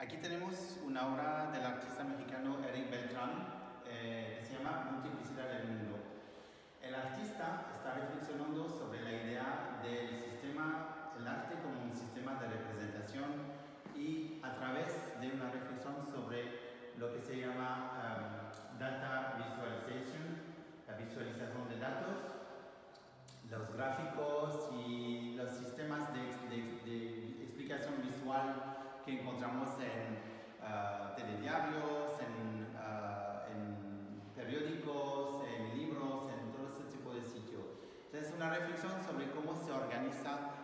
Aquí tenemos una obra del artista mexicano Eric Beltrán eh, que se llama Multiplicidad del Mundo. El artista está reflexionando sobre la idea del sistema, el arte como un sistema de representación y a través de una reflexión sobre lo que se llama um, data visualization, la visualización de datos, los gráficos que encontramos en uh, telediarios, en, uh, en, periódicos, en libros, en todo ese tipo de sitios. Entonces, una reflexión sobre cómo se organiza